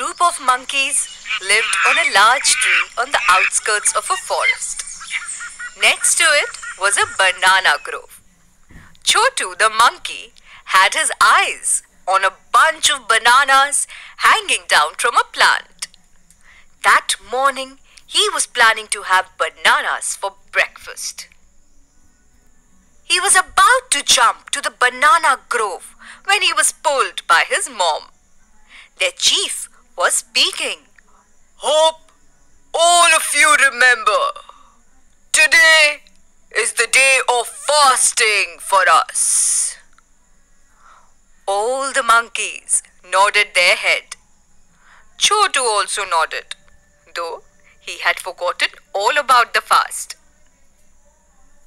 troop of monkeys lived on a large tree on the outskirts of a forest. Next to it was a banana grove. Chotu the monkey had his eyes on a bunch of bananas hanging down from a plant. That morning, he was planning to have bananas for breakfast. He was about to jump to the banana grove when he was pulled by his mom. Their chief was speaking. Hope all of you remember. Today is the day of fasting for us. All the monkeys nodded their head. Chotu also nodded, though he had forgotten all about the fast.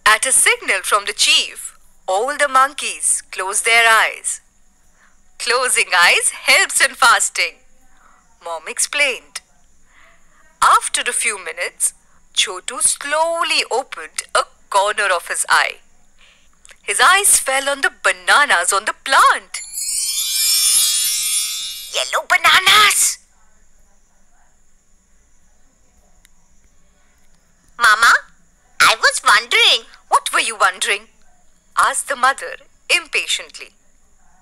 At a signal from the chief, all the monkeys closed their eyes. Closing eyes helps in fasting, Mom explained. After a few minutes, Chotu slowly opened a corner of his eye. His eyes fell on the bananas on the plant. Yellow bananas! Mama, I was wondering. What were you wondering? asked the mother impatiently.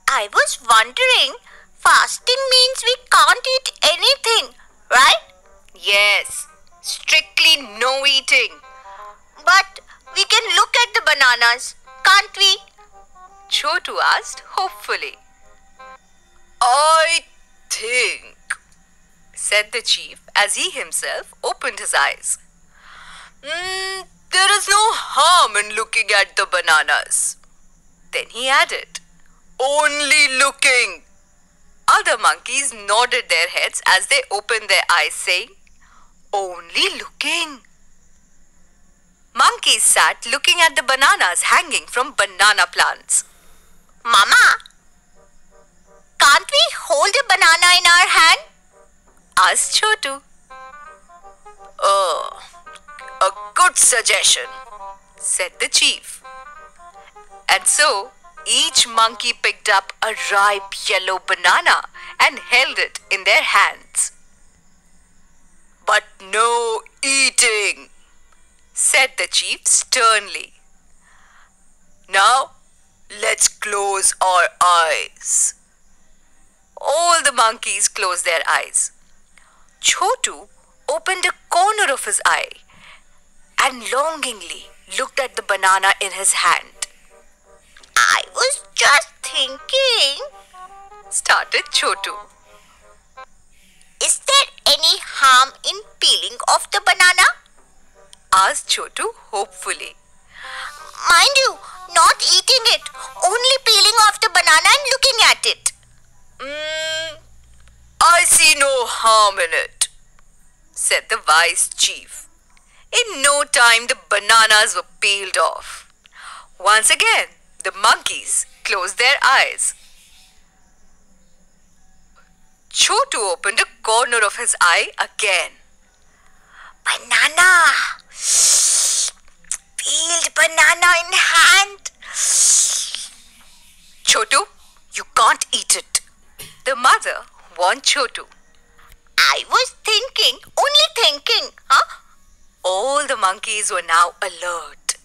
I was wondering, fasting means we can't eat anything, right? Yes, strictly no eating. But we can look at the bananas, can't we? Chotu asked hopefully. I think, said the chief as he himself opened his eyes. Mm, there is no harm in looking at the bananas. Then he added, Only looking. Other monkeys nodded their heads as they opened their eyes, saying, Only looking. Monkeys sat looking at the bananas hanging from banana plants. Mama, can't we hold a banana in our hand? asked Chotu. Oh, a good suggestion, said the chief. And so each monkey picked up a ripe yellow banana and held it in their hands. But no eating, said the chief sternly. Now, let's close our eyes. All the monkeys closed their eyes. Chotu opened a corner of his eye and longingly looked at the banana in his hand. I was just thinking, started Chotu. Harm in peeling off the banana? asked Chotu hopefully. Mind you, not eating it, only peeling off the banana and looking at it. Mm, I see no harm in it, said the vice chief. In no time, the bananas were peeled off. Once again, the monkeys closed their eyes. Chotu opened a corner of his eye again. Banana! Peeled banana in hand. Chotu, you can't eat it. The mother warned Chotu. I was thinking, only thinking, huh? All the monkeys were now alert.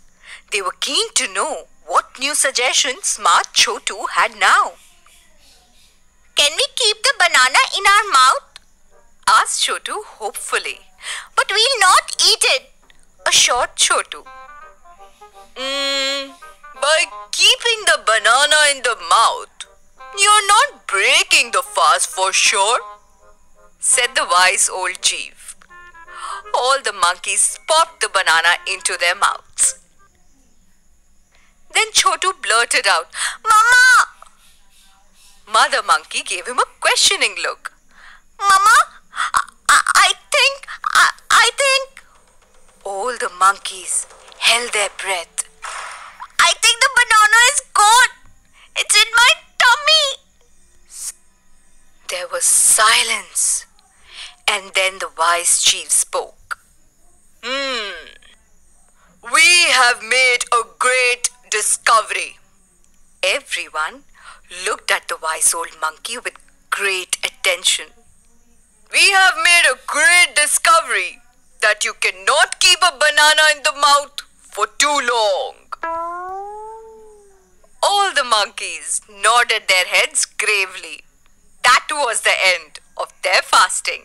They were keen to know what new suggestions smart Chotu had now. Can we keep the banana in our mouth? asked Chotu hopefully. But we'll not eat it, assured Chotu. Mm, by keeping the banana in the mouth, you're not breaking the fast for sure, said the wise old chief. All the monkeys popped the banana into their mouths. Then Chotu blurted out, Mama! Mother monkey gave him a questioning look. Mama, I, I think, I, I think. All the monkeys held their breath. I think the banana is gone. It's in my tummy. There was silence. And then the wise chief spoke. Hmm. We have made a great discovery. Everyone looked at the wise old monkey with great attention. we have made a great discovery that you cannot keep a banana in the mouth for too long. All the monkeys nodded their heads gravely. That was the end of their fasting.